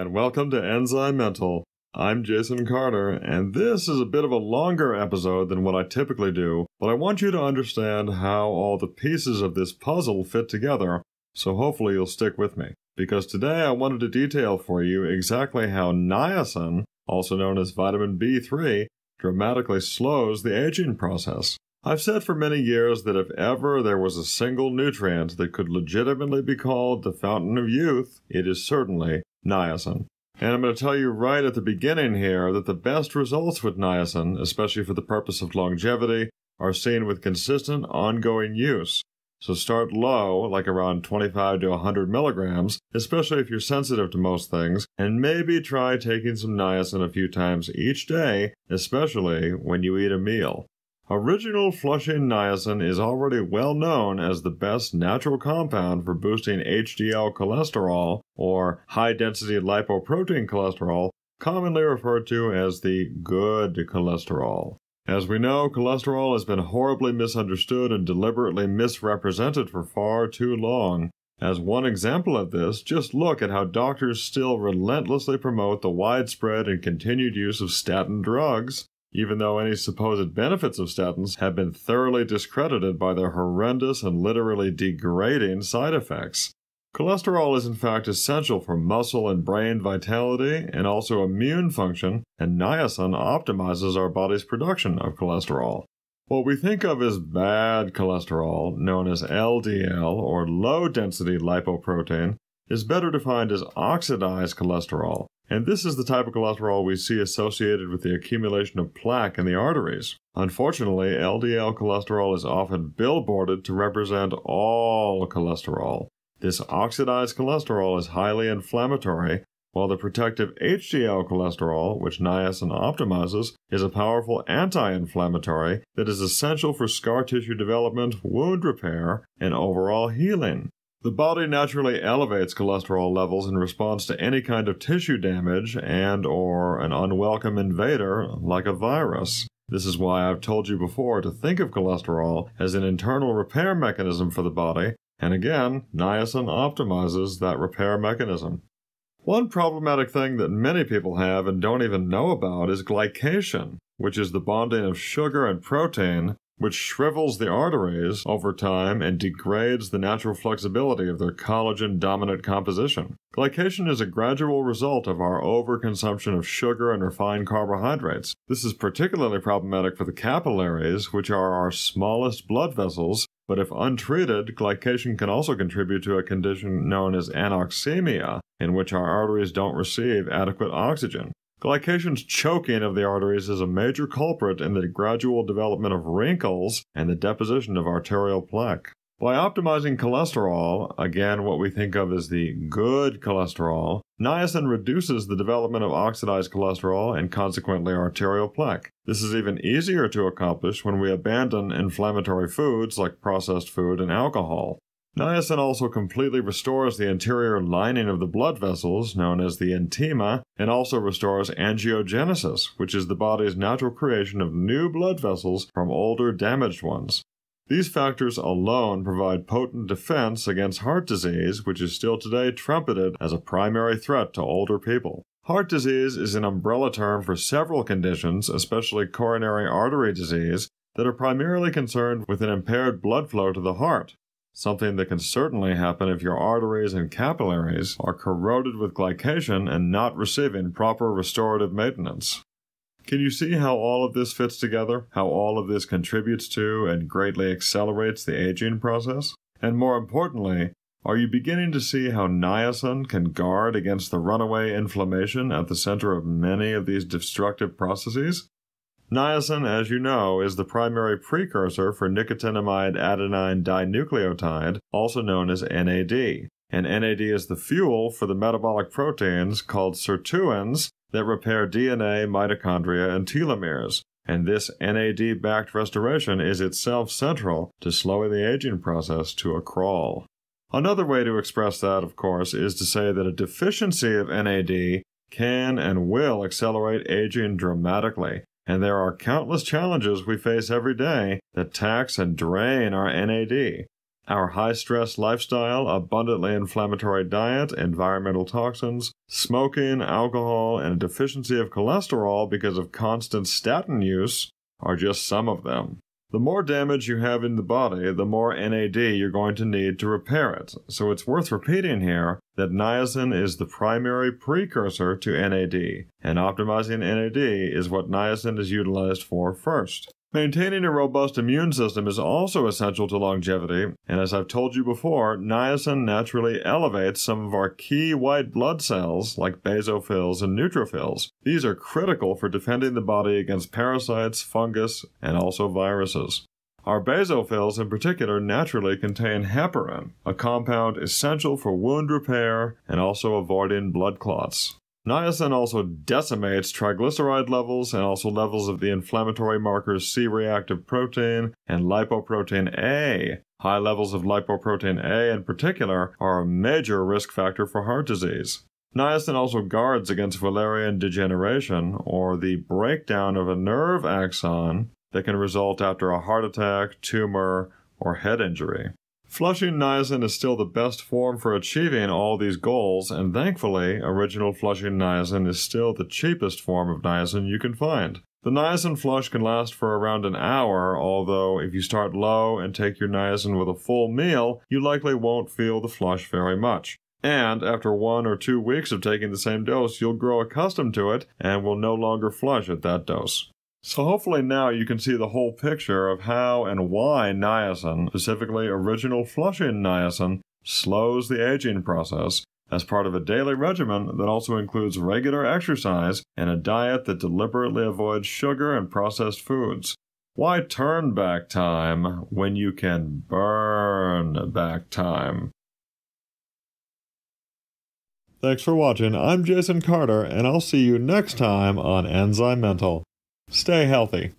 and welcome to Enzymental. I'm Jason Carter, and this is a bit of a longer episode than what I typically do, but I want you to understand how all the pieces of this puzzle fit together, so hopefully you'll stick with me. Because today I wanted to detail for you exactly how niacin, also known as vitamin B3, dramatically slows the aging process. I've said for many years that if ever there was a single nutrient that could legitimately be called the fountain of youth, it is certainly niacin. And I'm going to tell you right at the beginning here that the best results with niacin, especially for the purpose of longevity, are seen with consistent ongoing use. So start low, like around 25 to 100 milligrams, especially if you're sensitive to most things, and maybe try taking some niacin a few times each day, especially when you eat a meal. Original flushing niacin is already well known as the best natural compound for boosting HDL cholesterol, or high density lipoprotein cholesterol, commonly referred to as the good cholesterol. As we know, cholesterol has been horribly misunderstood and deliberately misrepresented for far too long. As one example of this, just look at how doctors still relentlessly promote the widespread and continued use of statin drugs even though any supposed benefits of statins have been thoroughly discredited by their horrendous and literally degrading side effects. Cholesterol is in fact essential for muscle and brain vitality and also immune function, and niacin optimizes our body's production of cholesterol. What we think of as bad cholesterol, known as LDL or low density lipoprotein, is better defined as oxidized cholesterol, and this is the type of cholesterol we see associated with the accumulation of plaque in the arteries. Unfortunately, LDL cholesterol is often billboarded to represent all cholesterol. This oxidized cholesterol is highly inflammatory, while the protective HDL cholesterol, which niacin optimizes, is a powerful anti inflammatory that is essential for scar tissue development, wound repair, and overall healing. The body naturally elevates cholesterol levels in response to any kind of tissue damage and or an unwelcome invader like a virus. This is why I've told you before to think of cholesterol as an internal repair mechanism for the body, and again, niacin optimizes that repair mechanism. One problematic thing that many people have and don't even know about is glycation, which is the bonding of sugar and protein which shrivels the arteries over time and degrades the natural flexibility of their collagen dominant composition. Glycation is a gradual result of our overconsumption of sugar and refined carbohydrates. This is particularly problematic for the capillaries, which are our smallest blood vessels, but if untreated, glycation can also contribute to a condition known as anoxemia, in which our arteries don't receive adequate oxygen. Glycation's choking of the arteries is a major culprit in the gradual development of wrinkles and the deposition of arterial plaque. By optimizing cholesterol, again what we think of as the good cholesterol, niacin reduces the development of oxidized cholesterol and consequently arterial plaque. This is even easier to accomplish when we abandon inflammatory foods like processed food and alcohol. Niacin also completely restores the interior lining of the blood vessels, known as the intima, and also restores angiogenesis, which is the body's natural creation of new blood vessels from older damaged ones. These factors alone provide potent defense against heart disease, which is still today trumpeted as a primary threat to older people. Heart disease is an umbrella term for several conditions, especially coronary artery disease, that are primarily concerned with an impaired blood flow to the heart something that can certainly happen if your arteries and capillaries are corroded with glycation and not receiving proper restorative maintenance. Can you see how all of this fits together? How all of this contributes to and greatly accelerates the aging process? And more importantly, are you beginning to see how niacin can guard against the runaway inflammation at the center of many of these destructive processes? Niacin, as you know, is the primary precursor for nicotinamide adenine dinucleotide, also known as NAD. And NAD is the fuel for the metabolic proteins called sirtuins that repair DNA, mitochondria, and telomeres, and this NAD backed restoration is itself central to slowing the aging process to a crawl. Another way to express that, of course, is to say that a deficiency of NAD can and will accelerate aging dramatically, and there are countless challenges we face every day that tax and drain our NAD. Our high stress lifestyle, abundantly inflammatory diet, environmental toxins, smoking, alcohol, and a deficiency of cholesterol because of constant statin use are just some of them. The more damage you have in the body, the more NAD you're going to need to repair it. So it's worth repeating here that niacin is the primary precursor to NAD, and optimizing NAD is what niacin is utilized for first. Maintaining a robust immune system is also essential to longevity, and as I've told you before, niacin naturally elevates some of our key white blood cells like basophils and neutrophils. These are critical for defending the body against parasites, fungus, and also viruses. Our basophils in particular naturally contain heparin, a compound essential for wound repair and also avoiding blood clots. Niacin also decimates triglyceride levels and also levels of the inflammatory markers C reactive protein and lipoprotein A. High levels of lipoprotein A in particular are a major risk factor for heart disease. Niacin also guards against Wallerian degeneration, or the breakdown of a nerve axon that can result after a heart attack, tumor, or head injury. Flushing niacin is still the best form for achieving all these goals, and thankfully, original flushing niacin is still the cheapest form of niacin you can find. The niacin flush can last for around an hour, although if you start low and take your niacin with a full meal, you likely won't feel the flush very much. And after one or two weeks of taking the same dose, you'll grow accustomed to it and will no longer flush at that dose. So hopefully now you can see the whole picture of how and why niacin, specifically original flushing niacin, slows the aging process as part of a daily regimen that also includes regular exercise and a diet that deliberately avoids sugar and processed foods. Why turn back time when you can burn back time? Thanks for watching. I'm Jason Carter, and I'll see you next time on Enzymental. Stay healthy.